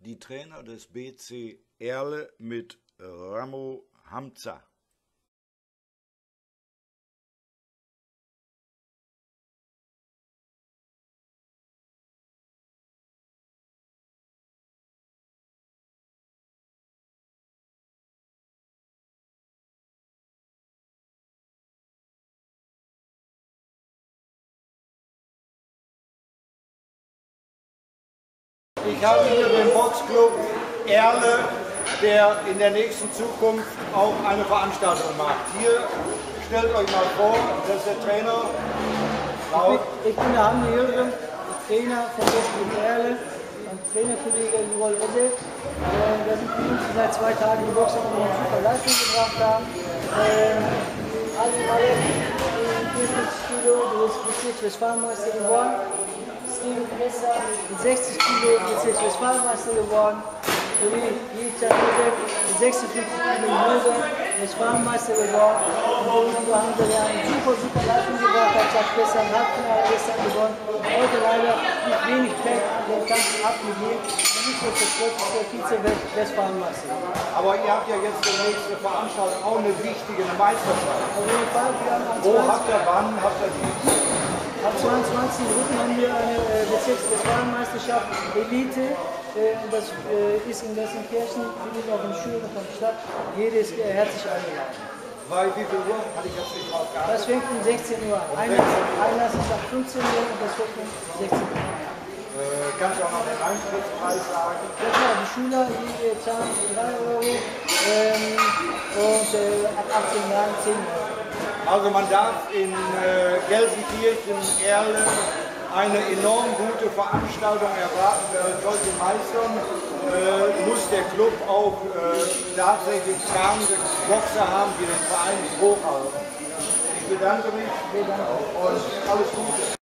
die Trainer des BC Erle mit Ramo Hamza. Ich habe hier den Boxclub Erle, der in der nächsten Zukunft auch eine Veranstaltung macht. Hier stellt euch mal vor, das ist der Trainer. Laut. Ich bin der Hamdi Jürgen, Trainer von Boxclub Erle, Trainerkollege Joel Ede. Äh, da sind die Jungs seit zwei Tagen die und eine super Leistung gebracht haben. Äh, Ali Malek, 44 Kilo, du bist Bezirkswestfalenmeister geworden. Steven Messer mit 60 Kilo Bezirkswestfalenmeister geworden. Sowie Yitzhak Josef mit 56 Kilo Möser Westfalenmeister geworden. Und so haben wir eine super, super Leistung gebracht. Ich habe gestern Halbfinale gestern gewonnen. Heute leider mit wenig Pech den ganzen abgegeben. Und nicht nur für der Vize-Westfalenmeister. Aber ihr habt ja jetzt die nächste Veranstaltung auch eine wichtige Meisterschaft. Auf jeden Fall, wir haben am Wo 20. habt ihr wann? Habt ihr die? Am 22. Rücken haben wir eine äh, Bezirkswestfalenmeisterschaft Elite. Äh, das äh, ist in Gelsenkirchen, findet auch in Schulen von der Stadt. Jeder ist äh, herzlich eingeladen. Bei wie viel Uhr? Hatte ich jetzt nicht. Das fängt um 16 Uhr. Einlass, Einlass ist ab 15 Uhr und das fängt um 16 Uhr. Kannst du auch noch den Eintrittspreis sagen? Ja klar, die Schüler, die zahlen 3 Euro ähm, und äh, ab 18 Jahren 10 Euro. Also man darf in äh, Gelsenkirchen, Erle eine enorm gute Veranstaltung erwarten. Wer solche meistern, äh, muss der Club auch äh, tatsächlich tragende Boxer haben, die den Verein hochhalten. Ich bedanke mich und alles Gute.